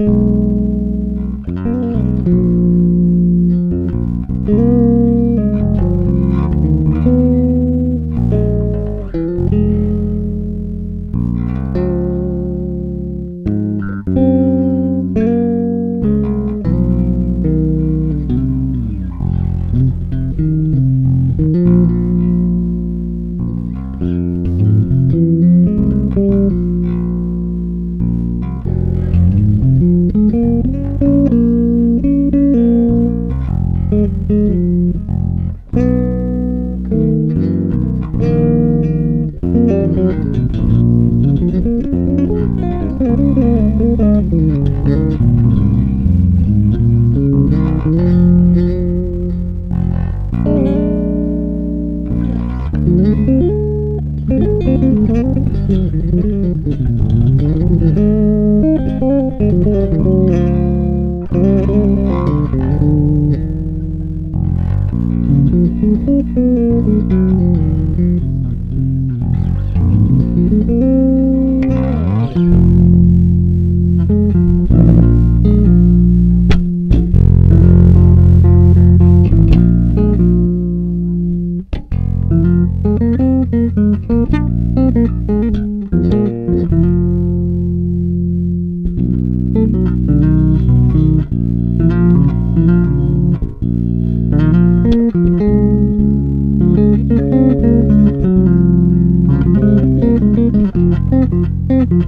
you Thank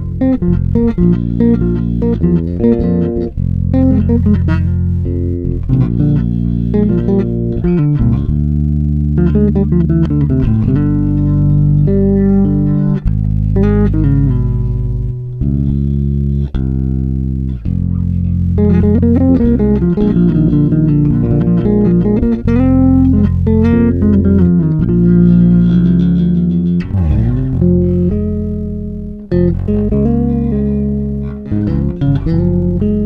Thank you. Mm-hmm.